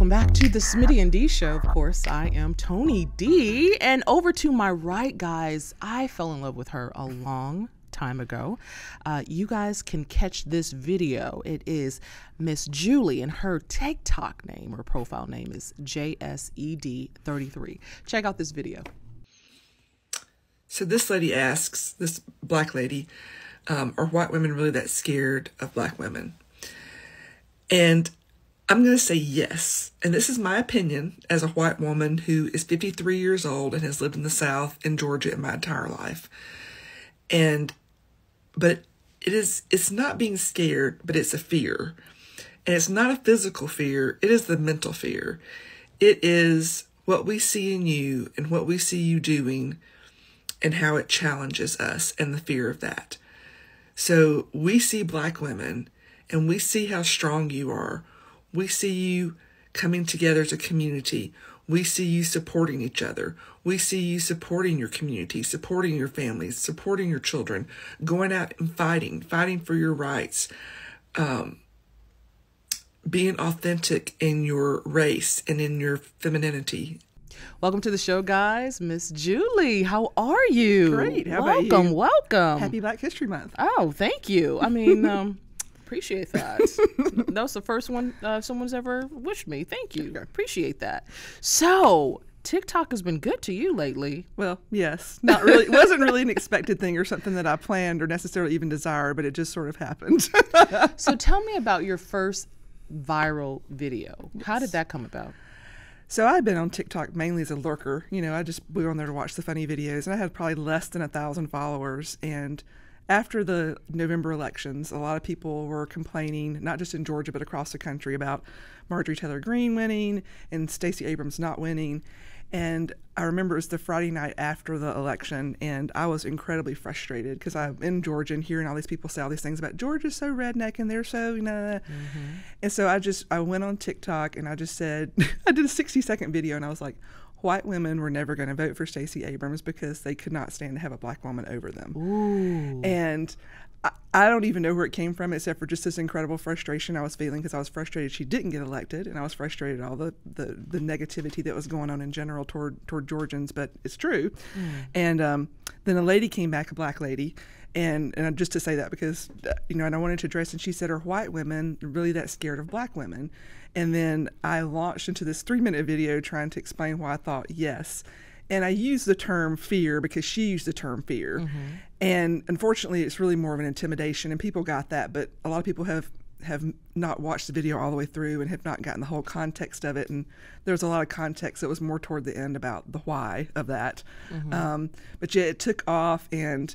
welcome back to the Smitty and Dee Show. Of course, I am Tony D. And over to my right, guys, I fell in love with her a long time ago. Uh, you guys can catch this video. It is Miss Julie, and her TikTok name or profile name is JSED33. Check out this video. So this lady asks, this black lady, um, are white women really that scared of black women? And I'm going to say yes. And this is my opinion as a white woman who is 53 years old and has lived in the South in Georgia in my entire life. And, but it is, it's not being scared, but it's a fear. And it's not a physical fear, it is the mental fear. It is what we see in you and what we see you doing and how it challenges us and the fear of that. So we see black women and we see how strong you are we see you coming together as a community. We see you supporting each other. We see you supporting your community, supporting your families, supporting your children, going out and fighting, fighting for your rights, um, being authentic in your race and in your femininity. Welcome to the show, guys. Miss Julie, how are you? Great. How welcome, about you? welcome. Happy Black History Month. Oh, thank you. I mean, um, appreciate that. that was the first one uh, someone's ever wished me. Thank you. Appreciate that. So, TikTok has been good to you lately. Well, yes. Not really. It wasn't really an expected thing or something that I planned or necessarily even desired, but it just sort of happened. so, tell me about your first viral video. Yes. How did that come about? So I've been on TikTok mainly as a lurker. You know, I just we were on there to watch the funny videos, and I had probably less than a thousand followers. And after the November elections, a lot of people were complaining, not just in Georgia, but across the country, about Marjorie Taylor Greene winning and Stacey Abrams not winning. And I remember it was the Friday night after the election, and I was incredibly frustrated because I'm in Georgia and hearing all these people say all these things about Georgia's so redneck and they're so, you know. Mm-hmm. And so I just, I went on TikTok and I just said, I did a 60 second video and I was like, white women were never going to vote for Stacey Abrams because they could not stand to have a black woman over them. Ooh. And I, I, don't even know where it came from except for just this incredible frustration I was feeling because I was frustrated she didn't get elected and I was frustrated all the, the, the negativity that was going on in general toward toward Georgians, but it's true. Mm. And um, then a lady came back, a black lady, and and just to say that because uh, you know, and I wanted to address, and she said, "Are white women really that scared of black women?" And then I launched into this three minute video trying to explain why I thought yes. And I used the term fear because she used the term fear. Mm-hmm. And unfortunately, it's really more of an intimidation, and people got that, but a lot of people have have not watched the video all the way through and have not gotten the whole context of it. And there's a lot of context that was more toward the end about the why of that. Mm-hmm. Um, but yeah, it took off, and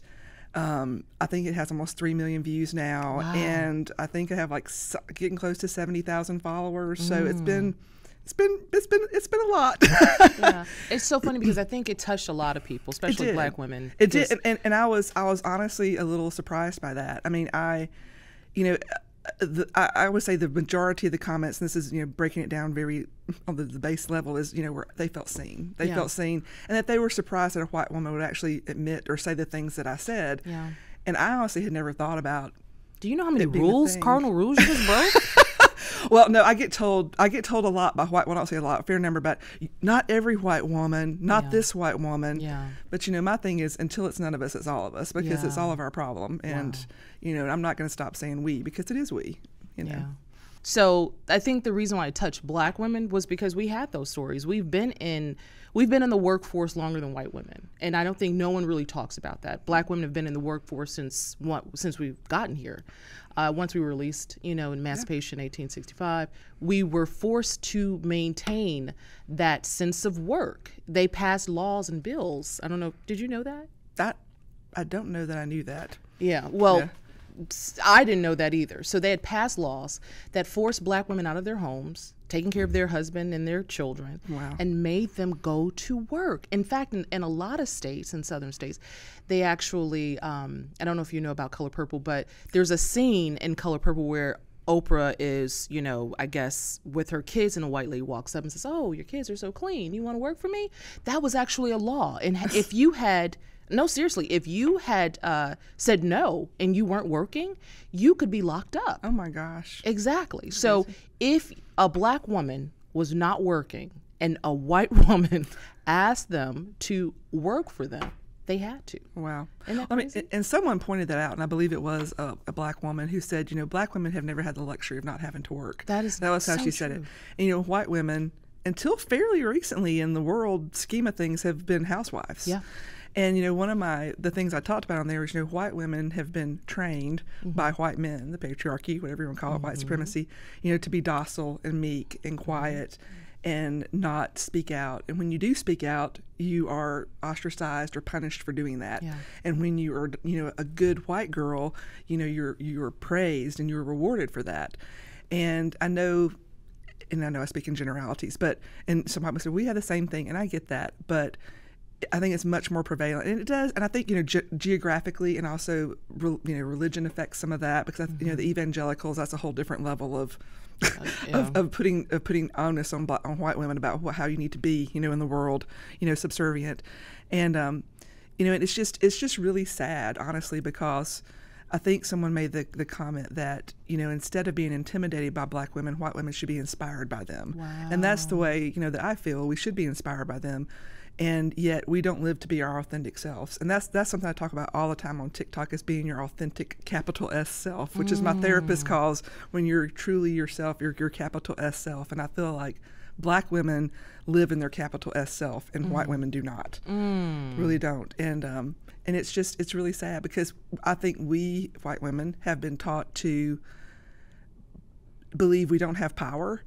um, I think it has almost three million views now, wow. and I think I have like getting close to seventy thousand followers. Mm. So it's mm. been, it's been, it's been, it's been a lot. yeah, it's so funny because I think it touched a lot of people, especially black women. It did, and, and, and I was, I was honestly a little surprised by that. I mean, I, you know, the, I, I, would say the majority of the comments, and this is you know breaking it down very on the, the base level, is you know where they felt seen, they yeah. felt seen, and that they were surprised that a white woman would actually admit or say the things that I said. Yeah. And I honestly had never thought about. Do you know how many rules, cardinal rules you just broke? well, no, I get told I get told a lot by white. Well, I don't say a lot, fair number, but not every white woman, not yeah. this white woman. Yeah. But you know, my thing is, until it's none of us, it's all of us because yeah. it's all of our problem. And wow. you know, I'm not going to stop saying we because it is we. You know. Yeah. So I think the reason why I touched black women was because we had those stories. We've been in we've been in the workforce longer than white women, and I don't think no one really talks about that. Black women have been in the workforce since since we've gotten here. Uh, once we were released, you know, in Emancipation, yeah. 1865, we were forced to maintain that sense of work. They passed laws and bills. I don't know. Did you know that? That I don't know that I knew that. Yeah. Well. Yeah I didn't know that either. So they had passed laws that forced black women out of their homes, taking care of their husband and their children, wow. and made them go to work. In fact, in, in, a lot of states, in southern states, they actually, um, I don't know if you know about Color Purple, but there's a scene in Color Purple where Oprah is, you know, I guess with her kids, and a white lady walks up and says, Oh, your kids are so clean. You want to work for me? That was actually a law. And if you had no, seriously, if you had uh, said no and you weren't working, you could be locked up. Oh my gosh. Exactly. So if a black woman was not working and a white woman asked them to work for them, they had to. Wow. I mean, and someone pointed that out, and I believe it was a, a black woman who said, you know, black women have never had the luxury of not having to work. That is that was how so she said it. And you know, white women, until fairly recently in the world scheme of things, have been housewives. Yeah. And you know, one of my the things I talked about on there is you know, white women have been trained Mm-hmm. by white men, the patriarchy, whatever you want to call it, white supremacy, you know, to be docile and meek and quiet and not speak out. And when you do speak out, you are ostracized or punished for doing that. Yeah. And when you are, you know, a good white girl, you know, you're you're praised and you're rewarded for that. And I know and I know I speak in generalities, but and some people say we have the same thing, and I get that, but I think it's much more prevalent, and it does. And I think you know ge- geographically, and also re- you know religion affects some of that because I, you know the evangelicals that's a whole different level of. yeah. of, of putting of putting onus on black, on white women about what, how you need to be, you know, in the world, you know, subservient, and um, you know, and it's just it's just really sad, honestly, because I think someone made the, the comment that you know instead of being intimidated by black women, white women should be inspired by them, and that's the way you know that I feel we should be inspired by them, and yet we don't live to be our authentic selves, and that's that's something I talk about all the time on TikTok is being your authentic capital S self, which is my therapist mm. calls when you're truly yourself, your your capital S self, and I feel like black women live in their capital S self and white mm. women do not. Mm. Really don't. And um and it's just it's really sad because I think we white women have been taught to believe we don't have power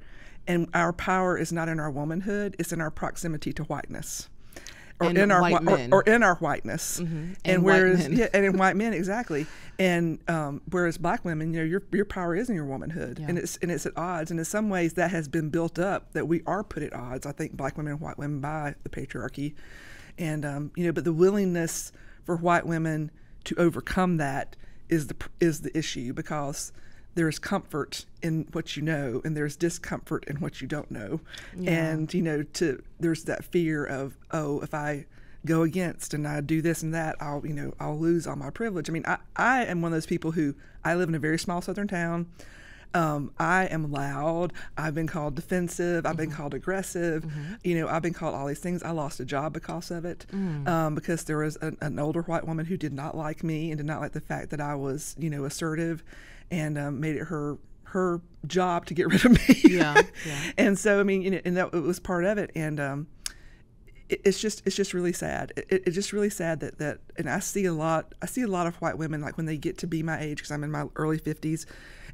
and our power is not in our womanhood it's in our proximity to whiteness or And in our white whi- or- or, in our whiteness. And and white whereas men. yeah and in white men exactly. And um, whereas black women you know your your power is in your womanhood. And it's and it's at odds. And in some ways that has been built up that we are put at odds. I think black women and white women by the patriarchy. And um, you know but the willingness for white women to overcome that is the is the issue because there's comfort in what you know and there's discomfort in what you don't know. And you know to there's that fear of oh if i go against and i do this and that i'll you know i'll lose all my privilege. I mean i, I am one of those people who i live in a very small southern town um, I am loud. I've been called defensive. I've been called aggressive. You know, I've been called all these things. I lost a job because of it, um, because there was an, an older white woman who did not like me and did not like the fact that I was, you know, assertive, and um, made it her her job to get rid of me. Yeah, yeah. and so I mean, you know, and that it was part of it, and um, it's just it's just really sad. It, it- it's just really sad that that and I see a lot I see a lot of white women like when they get to be my age because I'm in my early fifties,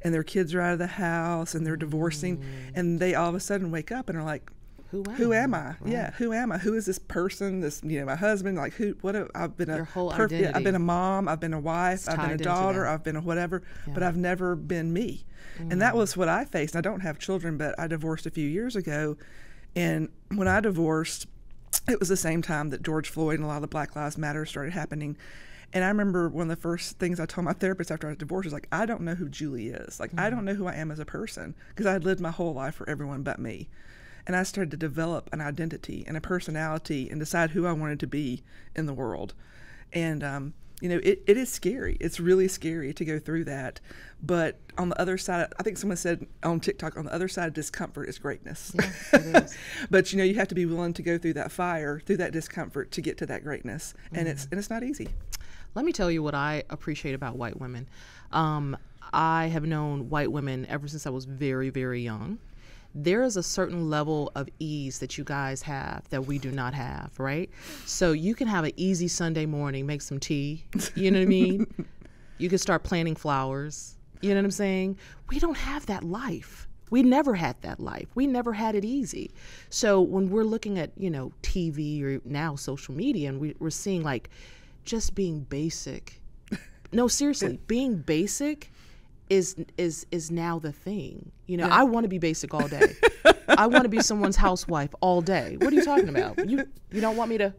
and their kids are out of the house and they're divorcing, mm. and they all of a sudden wake up and are like. Who am Who I? am I? Yeah, who am I? Who is this person? This, you know, my husband. Like, who? What? have- I've been a Your whole perf- yeah, I've been a mom. I've been a wife. I've been a daughter. I've been a whatever. But I've never been me, and that mm. was what I faced. I don't have children, but I divorced a few years ago, and when I divorced, it was the same time that George Floyd and a lot of the Black Lives Matter started happening. And I remember one of the first things I told my therapist after I was divorced was like, I don't know who Julie is. Like, I don't know who I am as a person because I had lived my whole life for everyone but me. And I started to develop an identity and a personality and decide who I wanted to be in the world. And, um, you know, it, it is scary. It's really scary to go through that. But on the other side, I think someone said on TikTok, on the other side of discomfort is greatness. it is. but you know, you have to be willing to go through that fire, through that discomfort to get to that greatness. And it's and it's not easy. Let me tell you what I appreciate about white women. Um, I have known white women ever since I was very, very young. There is a certain level of ease that you guys have that we do not have, right? So you can have an easy Sunday morning, make some tea. You know what I mean? You can start planting flowers. You know what I'm saying? We don't have that life. We never had that life. We never had it easy. So when we're looking at, you know, TV or now social media and we, we're seeing like just being basic. No, seriously, being basic is is is now the thing. You know, I want to be basic all day. I want to be someone's housewife all day. What are you talking about? You you don't want me to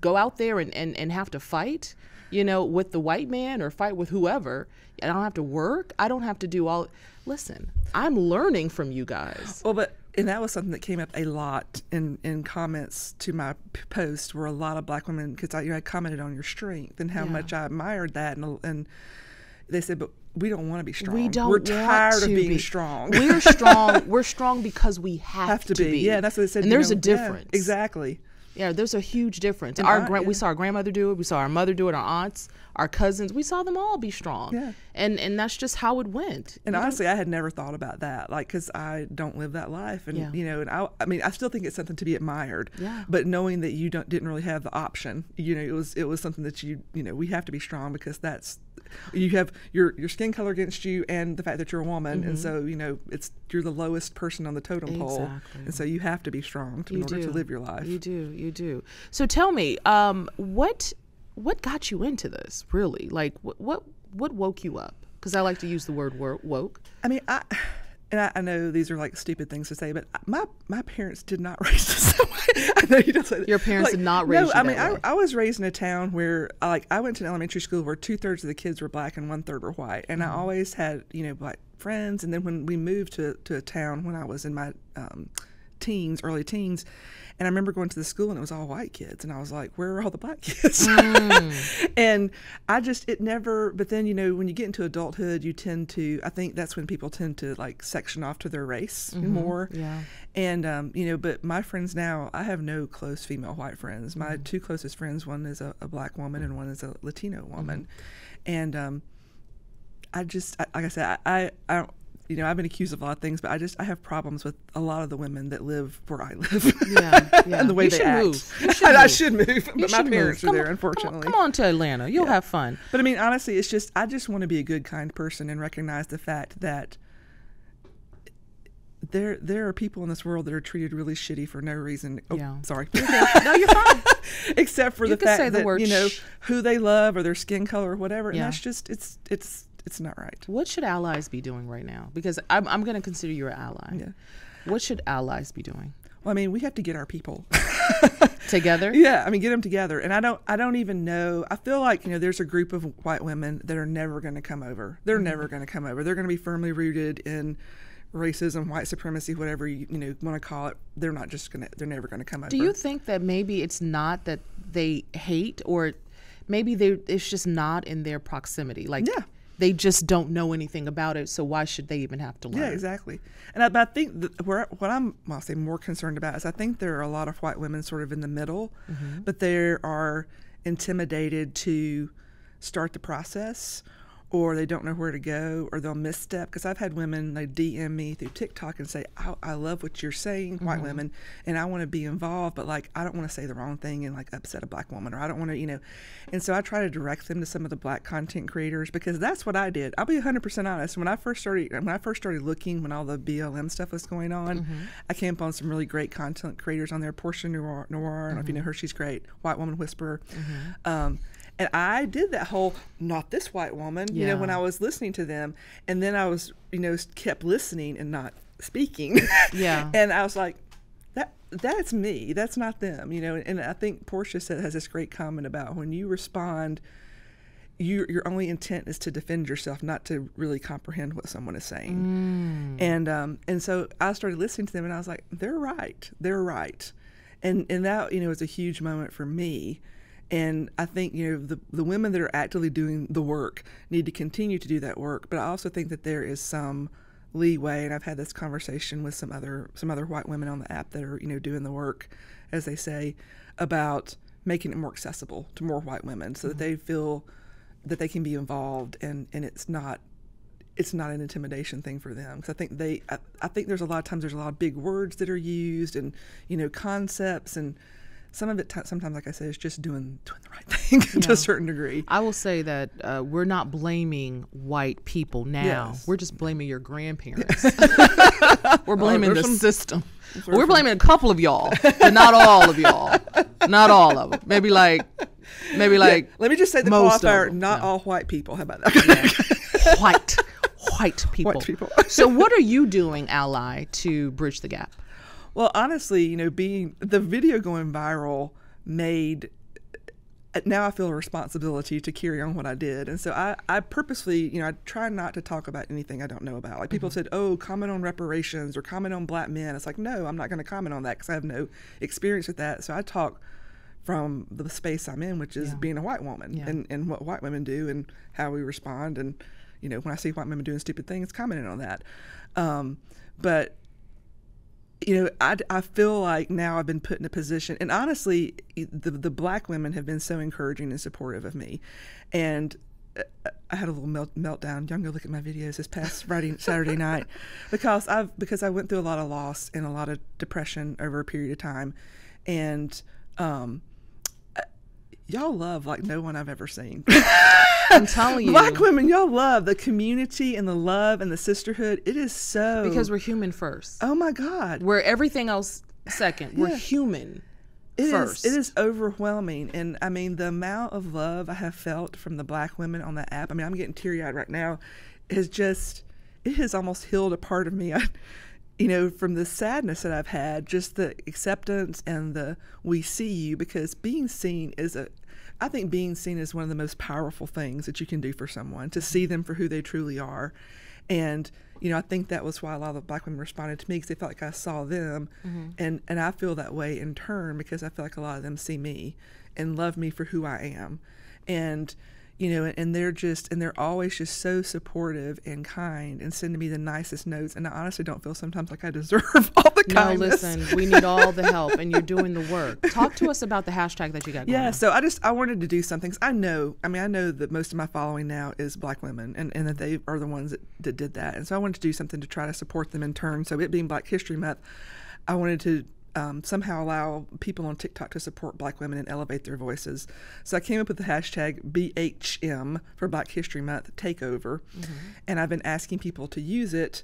go out there and, and, and have to fight, you know, with the white man or fight with whoever. I don't have to work. I don't have to do all. Listen, I'm learning from you guys. Well, but and that was something that came up a lot in in comments to my post, where a lot of black women, because I, you know, I commented on your strength and how Yeah. much I admired that, and and they said, but we don't want to be strong. We don't. We're want tired to of being be. strong. We're strong. We're strong because we have, have to, be. Yeah, that's what they said. And there's know, a yeah, difference. exactly. Yeah, there's a huge difference. And our I- gra- we saw our grandmother do it. We saw our mother do it. Our aunts, our cousins. We saw them all be strong. Yeah. And and that's just how it went. And honestly, I had never thought about that, like, because I don't live that life, and Yeah. you know, and I, I mean, I still think it's something to be admired. Yeah. But knowing that you don't didn't really have the option, you know, it was it was something that you you know we have to be strong because that's you have your your skin color against you and the fact that you're a woman, and so you know it's you're the lowest person on the totem pole, and so you have to be strong to, in order do to live your life. You do. You do. So tell me, um, what what got you into this? Really, like what what, what woke you up? Because I like to use the word woke. I mean, I and I, I know these are like stupid things to say, but my my parents did not raise us that way. I know you don't say that. Your parents Like, did not no, raise you I mean. I, I was raised in a town where, like, I went to an elementary school where two thirds of the kids were black and one third were white, and Mm-hmm. I always had you know black friends. And then when we moved to to a town when I was in my um, teens, early teens. And I remember going to the school and it was all white kids, and I was like, "Where are all the black kids?" Mm. and I just it never. But then you know when you get into adulthood, you tend to. I think that's when people tend to like section off to their race more. Mm-hmm. Yeah. And um, you know, but my friends now, I have no close female white friends. My two closest friends, one is a, a black woman and one is a Latino woman, Mm-hmm. and um, I just, I, like I said, I, I, I don't. You know, I've been accused of a lot of things, but I just I have problems with a lot of the women that live where I live. Yeah, yeah. and the way You they should act. move. Should I, I should move, You but my should move. parents are Come there, on- unfortunately. Come on, come on to Atlanta. You'll have fun. But I mean, honestly, it's just I just want to be a good, kind person and recognize the fact that there there are people in this world that are treated really shitty for no reason. Oh, Yeah. sorry. no, you're fine. Except for You the fact the that you know who they love or their skin color or whatever, and Yeah. that's just it's it's it's not right. What should allies be doing right now? Because I'm, I'm going to consider you an ally. Yeah. What should allies be doing? Well, I mean, we have to get our people. Together? Yeah, I mean, get them together. And I don't, I don't even know. I feel like you know, there's a group of white women that are never going to come over. They're mm-hmm. never going to come over. They're going to be firmly rooted in racism, white supremacy, whatever you, you know want to call it. They're not just going to. They're never going to come over. Do you think that maybe it's not that they hate or maybe they it's just not in their proximity? Like Yeah. They just don't know anything about it, so why should they even have to learn? Yeah, exactly. And I, but I think where what I'm, I'll say more concerned about is I think there are a lot of white women sort of in the middle, mm-hmm. but they are intimidated to start the process, or they don't know where to go, or they'll misstep. Because I've had women they DM me through TikTok and say, I, "I love what you're saying, white mm-hmm. women, and I want to be involved, but like I don't want to say the wrong thing and like upset a black woman, or I don't want to, you know." And so I try to direct them to some of the black content creators because that's what I did. I'll be 100% honest. When I first started, when I first started looking, when all the BLM stuff was going on, mm-hmm. I came upon some really great content creators on there. Portia Noir, Noir I don't know if you mm-hmm. know her, she's great. White Woman Whisperer. Um, and I did that whole not this white woman, you know, when I was listening to them, and then I was, you know, kept listening and not speaking. Yeah. and I was like, that that's me. That's not them, you know. And I think Portia said has this great comment about when you respond, you, your only intent is to defend yourself, not to really comprehend what someone is saying. And um, and so I started listening to them, and I was like, they're right. They're right. And and that you know was a huge moment for me. And I think you know the the women that are actively doing the work need to continue to do that work. But I also think that there is some leeway, and I've had this conversation with some other some other white women on the app that are you know doing the work, as they say, about making it more accessible to more white women, so that mm-hmm. they feel that they can be involved and and it's not it's not an intimidation thing for them because I think they I, I think there's a lot of times there's a lot of big words that are used and you know concepts and some of it t- sometimes like I say is just doing doing the right thing to a certain degree. I will say that uh, we're not blaming white people now. Yes. We're just blaming your grandparents. we're blaming the some- system. We're blaming a couple of y'all, but not all of y'all. Not all of them. Maybe like, maybe like Let me just say the qualifier: not no. all white people. How about that? white, white people. White people. so, what are you doing, Ally, to bridge the gap? Well, honestly, you know, being the video going viral made now I feel a responsibility to carry on what I did. And so I, I purposely, you know, I try not to talk about anything I don't know about. Like people said, oh, comment on reparations or comment on black men. It's like, no, I'm not going to comment on that because I have no experience with that. So I talk from the space I'm in, which is Yeah. being a white woman Yeah. and, and what white women do and how we respond. And, you know, when I see white women doing stupid things, commenting on that. Um, but, you know, I, I feel like now I've been put in a position, and honestly, the, the black women have been so encouraging and supportive of me. And uh, I had a little melt, meltdown. Y'all go look at my videos this past Friday, Saturday night, because I've because I went through a lot of loss and a lot of depression over a period of time, and um, y'all love like no one I've ever seen. I'm telling you. Black women, y'all love the community and the love and the sisterhood. It is so because we're human first. oh my god, We're everything else second. We're human It is. first. It is overwhelming, and I mean the amount of love I have felt from the black women on that app. I mean, I'm getting teary eyed right now. Is just it has almost healed a part of me. I, you know, from the sadness that I've had, just the acceptance and the we see you because being seen is a. I think being seen is one of the most powerful things that you can do for someone to see them for who they truly are. And you know, I think that was why a lot of the black women responded to me because they felt like I saw them, mm-hmm. and and I feel that way in turn because I feel like a lot of them see me and love me for who I am, and you know, and they're just and they're always just so supportive and kind and sending me the nicest notes. And I honestly don't feel sometimes like I deserve all the No, kindness. listen, we need all the help, and you're doing the work. Talk to us about the hashtag that you got. Going Yeah, on. so I just I wanted to do something. 'cause I know, I mean, I know that most of my following now is black women, and, and that they are the ones that, that did that. And so I wanted to do something to try to support them in turn. So it being Black History Month, I wanted to um, somehow allow people on TikTok to support black women and elevate their voices. So I came up with the hashtag BHM for Black History Month takeover, and I've been asking people to use it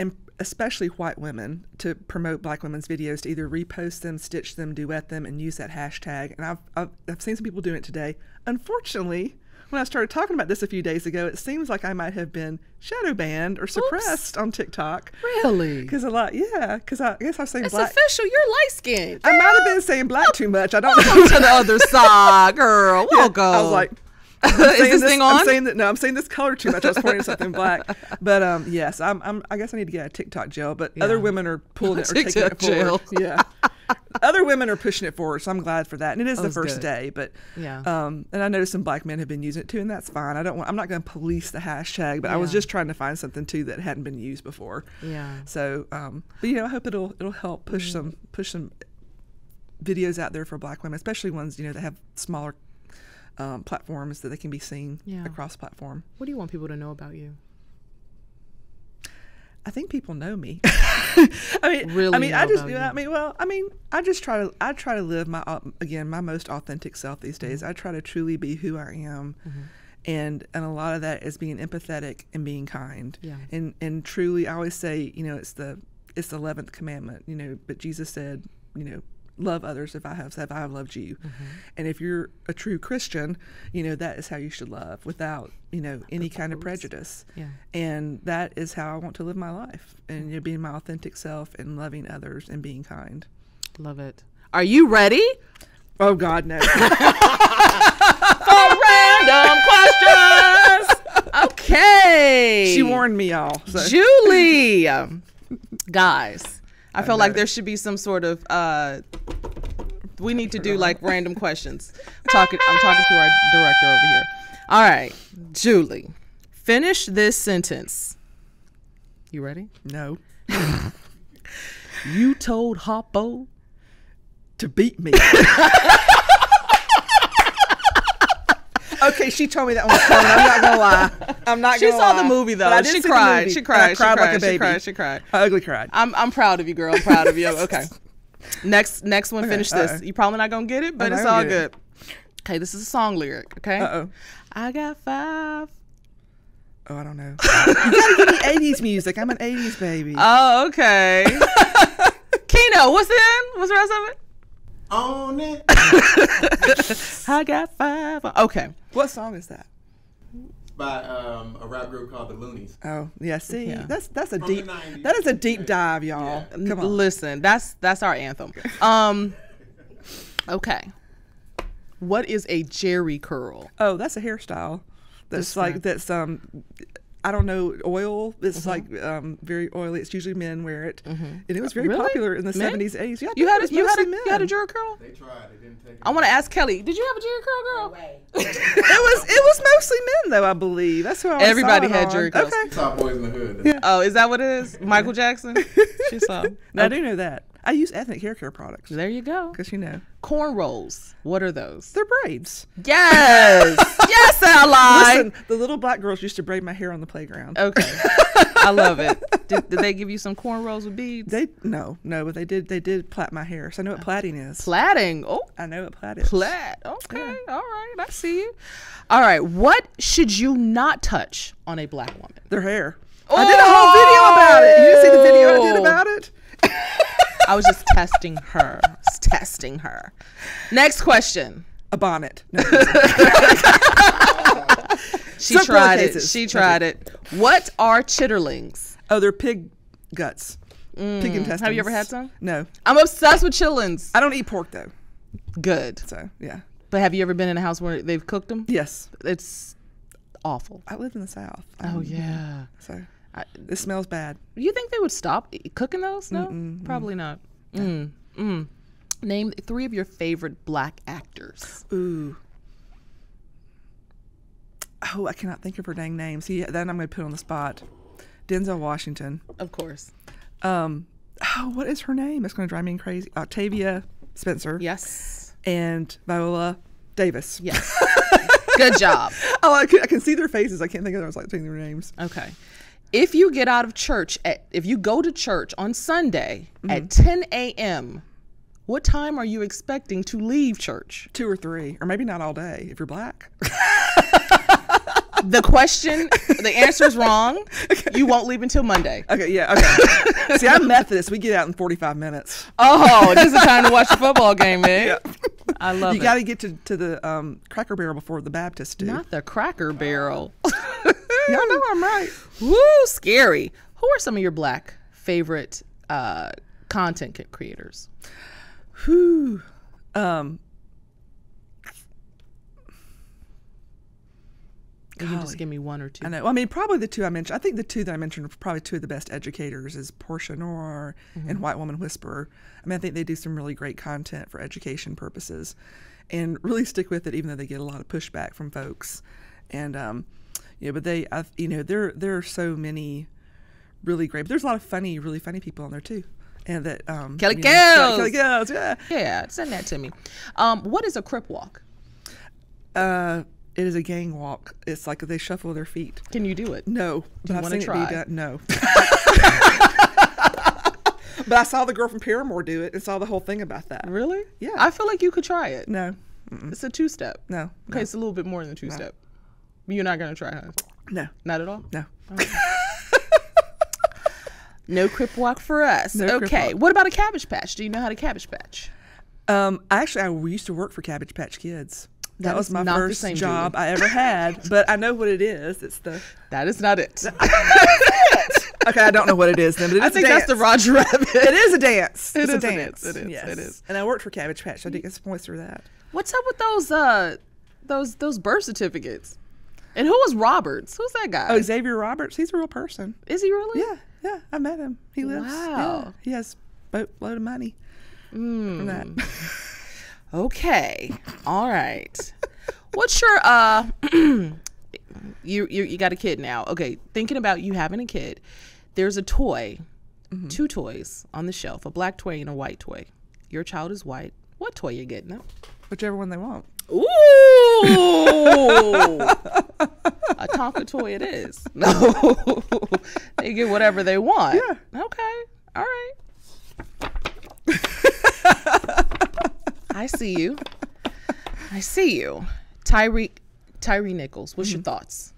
and especially white women to promote black women's videos to either repost them, stitch them, duet them, and use that hashtag. And I've, I've, I've seen some people doing it today. Unfortunately, when I started talking about this a few days ago, it seems like I might have been shadow banned or suppressed on TikTok. really, Because a lot, yeah, because I, I guess I was saying it's black. official. You're light skinned. I might have been saying black too much. I don't know. To the other side, girl. Welcome. I was like, is saying this thing I'm on? saying that no, I'm saying this color too much. I was pointing to something black, but um, yes, I'm, I'm. I guess I need to get a TikTok jail. But other women are pulling it or taking it forward. Yeah, other women are pushing it forward, so I'm glad for that. And it is the first good. day, but Yeah. Um, and I noticed some black men have been using it too, and that's fine. I don't want. I'm not going to police the hashtag, but I was just trying to find something too that hadn't been used before. Yeah. So, um, but you know, I hope it'll it'll help push some push some videos out there for black women, especially ones you know that have smaller um, platforms that they can be seen Yeah. across platform. What do you want people to know about you? I think people know me. I mean, Really I mean, I just, you know, I mean, well, I mean, I just try to, I try to live my, again, my most authentic self these days. I try to truly be who I am, Mm-hmm. and and a lot of that is being empathetic and being kind. Yeah. And and truly, I always say, you know, it's the it's the eleventh commandment. You know, but Jesus said, you know. Love others if I have if I have loved you, Mm-hmm. and if you're a true Christian, you know that is how you should love without you know any kind of prejudice Yeah. and that is how I want to live my life and you know, being my authentic self and loving others and being kind. Love it. Are you ready? Oh God, no! Random questions. Okay. she warned me, y'all. So. Julie. Guys, I feel know like it. there should be some sort of uh we need to do like random questions. I'm talking I'm talking to our director over here. All right. Julie. Finish this sentence. You ready? no, You told Hoppo to beat me. okay, she told me that on the phone. I'm not gonna lie. I'm not. She gonna saw the lie. movie though. But I did She see the cried. movie, She cried. I She cried like cried. a She baby. cried. She cried. I ugly cried. I'm I'm proud of you, girl. I'm proud of you. Okay. Next next one, Okay, finish this. uh-oh. You probably not gonna get it, but I'm it's all good. Okay, this is a song lyric. Okay. Uh oh. I got five. Oh, I don't know. you gotta give me 80s music. I'm an 80s baby. Oh, okay. Kino, what's the end? What's the rest of it? On it. I got five. Okay. what song is that? By um, a rap group called the Luniz. Oh, yeah. See, Yeah. that's that's a From deep. That is a deep dive, y'all. Yeah. Come on. Listen, that's that's our anthem. Um. Okay. What is a Jheri curl? Oh, that's a hairstyle. That's Describe. like that's um I don't know oil. It's like um, very oily. It's usually men wear it, and it was very Really? popular in the seventies, eighties. Yeah, You had it a, you had a, mostly you had a men. Jheri curl. They tried. They didn't take it. I want to ask Kelly. Did you have a Jheri curl, girl? It was it was mostly men though, I believe. That's who I always saw Everybody had on. Jheri curls. Okay, Top boys in the hood. Yeah. Oh, is that what it is? Michael Jackson. She saw. I do know that. I use ethnic hair care products There you go. because you know Cornrows. What are those? they're braids. Yes. yes, ally. Listen, the little black girls used to braid my hair on the playground. Okay. I love it. Did, did they give you some cornrows with beads? They no no, but they did they did plait my hair, so I know what plaiting is. Plaiting. Oh, I know what plait is. plait. Okay. All right. I see you. All right. What should you not touch on a black woman? Their hair. Oh! I did a whole video oh. about it. You didn't see the video I did Oh. about it? I was just testing her. Testing her. Next question. A bonnet. No. She Some tried it. She tried it. What are chitterlings? oh, they're pig guts. Pig intestines. Mm. Have you ever had some? No. I'm obsessed with chitterlings. I don't eat pork though. Good. So yeah. But have you ever been in a house where they've cooked them? Yes. It's awful. I live in the south. Oh yeah. So I- it smells bad. Do you think they would stop cooking those? No, probably not. Mm, mm. Name three of your favorite black actors. Ooh. Oh, I cannot think of her dang name. See, then I'm going to put on the spot. Denzel Washington. Of course. Um, oh, what is her name? It's going to drive me crazy. Octavia Spencer. Yes. And Viola Davis. Yes. Good job. Oh, I can, I can see their faces. I can't think of their, I was like thinking their names. Okay. If you get out of church at if you go to church on Sunday at 10 a.m., what time are you expecting to leave church? Two or three, or maybe not all day if you're black. The question, the answer is wrong. You won't leave until Monday. Okay, yeah, okay. see, I'm Methodist. We get out in 45 minutes. Oh, this is time to watch the football game, man. I love You it. got to get to, to the um, Cracker Barrel before the Baptists do. Not the Cracker Barrel. Y'all know I'm right. Woo, scary. Who are some of your black favorite uh, content creators? Who? Um, Can You can just give me one or two. I know. I mean, probably the two I mentioned. I think the two that I mentioned are probably two of the best educators is Portia Noir and White Woman Whisperer. I mean, I think they do some really great content for education purposes, and really stick with it, even though they get a lot of pushback from folks. And um, yeah, but they, I, you know, there there are so many really great. But there's a lot of funny, really funny people on there too. And that um, Kelly you know, Kelly-. Gills, yeah. Yeah, send that to me. Um, what is a crip walk? Uh, it is a gang walk. It's like they shuffle their feet. Can you do it? No, but I've wanna seen try? it be done. No. but I saw the girl from Paramore do it and saw the whole thing about that. Really? Yeah. I feel like you could try it. No, It's a two step. no, Okay, it's a little bit more than a two step. You're not gonna try, huh? no, Not at all. no. No crip walk for us. No okay. What about a cabbage patch? Do you know how to cabbage patch? Um, actually, I used to work for Cabbage Patch Kids. That, That was my first same, job Julie. I ever had, but I know what it is. It's the That is not it. okay. I don't know what it is then, but it is I think that's the. Roger Rabbit. It is a dance. It it's is a dance. dance. It is. Yes. It is. And I worked for Cabbage Patch, so I did get some points through that. What's up with those uh those those birth certificates? And who was Roberts? Who's that guy? Oh, Xavier Roberts. He's a real person. is he really? Yeah, yeah. I met him. He lives. Yeah, Wow. he has boatload of money from that. Okay. All right. What's your uh you you you got a kid now. Okay, thinking about you having a kid. There's a toy, Mm-hmm. two toys on the shelf, a black toy and a white toy. Your child is white. What toy you getting them? Whichever one they want. Ooh. a Tonka toy it is. No. they get whatever they want. Yeah. Okay. All right. I see you. I see you. Tyre Tyre Nichols, what's your mm-hmm. thoughts?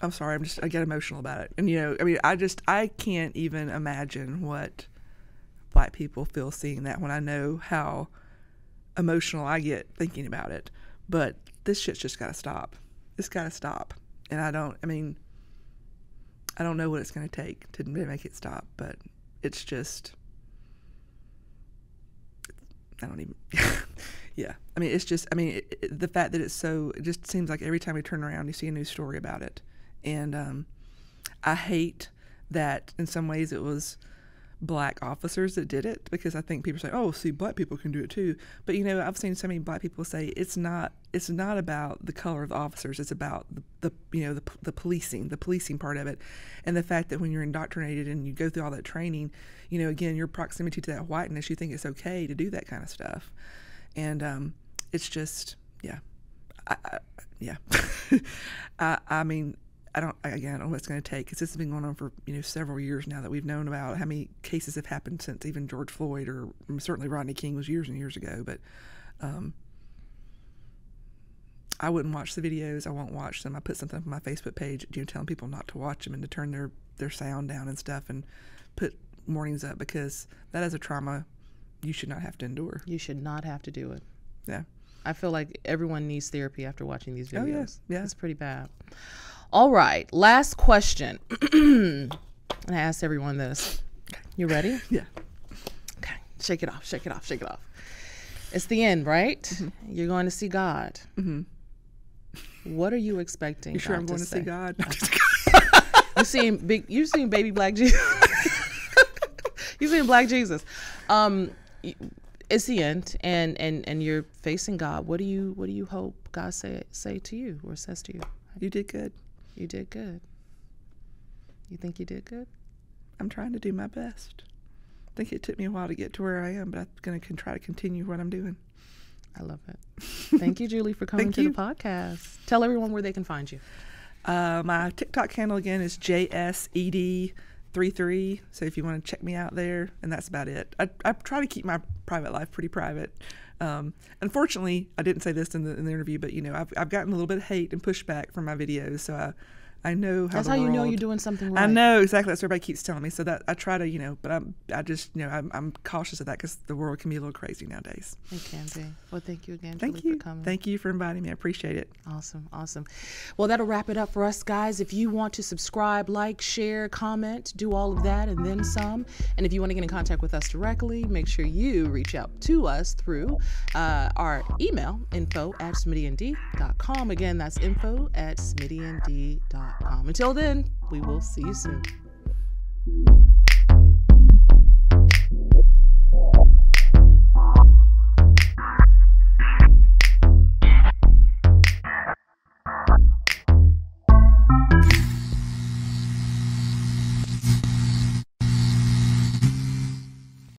I'm sorry. I'm just I get emotional about it, and you know, I mean, I just I can't even imagine what black people feel seeing that when I know how emotional I get thinking about it. But this shit's just got to stop. It's got to stop, and I don't. I mean, I don't know what it's going to take to make it stop, but it's just. I don't even. Yeah, I mean, it's just, I mean, it, it, the fact that it's so, it just seems like every time you turn around, you see a new story about it. And um, I hate that in some ways it was black officers that did it because I think people say, "Oh, see, black people can do it too." But you know, I've seen so many black people say it's not it's not about the color of the officers; it's about the, the you know the, the policing, the policing part of it, and the fact that when you're indoctrinated and you go through all that training, you know, again, your proximity to that whiteness, you think it's okay to do that kind of stuff, and um, it's just yeah, I, I, yeah, I, I mean I don't again I don't know what it's going to take because this has been going on for you know several years now that we've known about how many cases have happened since even George Floyd or certainly Rodney King was years and years ago. But um, I wouldn't watch the videos. I won't watch them. I put something on my Facebook page, you know, telling people not to watch them and to turn their their sound down and stuff, and put warnings up because that is a trauma you should not have to endure. You should not have to do it. Yeah. I feel like everyone needs therapy after watching these videos. Oh, yeah. Yeah. It's pretty bad. All right, last question. and I asked everyone this. You ready? Yeah. Okay, shake it off, shake it off, shake it off. It's the end, right? Mm-hmm. You're going to see God. Mm-hmm. What are you expecting? You sure I'm going to, say? see God? You seen big? You seen baby black Jesus? you seen black Jesus? Um, it's the end, and and and you're facing God. What do you What do you hope God say say to you or says to you? you did good. You did good. You think you did good? I'm trying to do my best. I think it took me a while to get to where I am, but I'm going to try to continue what I'm doing. I love it. Thank you, Julie, for coming Thank to you. the podcast. Tell everyone where they can find you. Uh, my TikTok handle again is JSED33. So if you want to check me out there, and that's about it. I, I try to keep my private life pretty private. Um, unfortunately, I didn't say this in the, in the interview, but you know, I've, I've gotten a little bit of hate and pushback from my videos. So I, I know how That's how you know you're doing something right. I know exactly. That's what everybody keeps telling me. So that I try to, you know, but I'm, I just, you know, I'm, I'm cautious of that because the world can be a little crazy nowadays. It can be. Well, thank you again, Thank Julie, you. for coming. Thank you for inviting me. I appreciate it. Awesome, awesome. Well, that'll wrap it up for us, guys. If you want to subscribe, like, share, comment, do all of that and then some. And if you want to get in contact with us directly, make sure you reach out to us through uh, our email, info at smittynd.com. Again, that's info at smittynd.com. Um, until then, we will see you soon.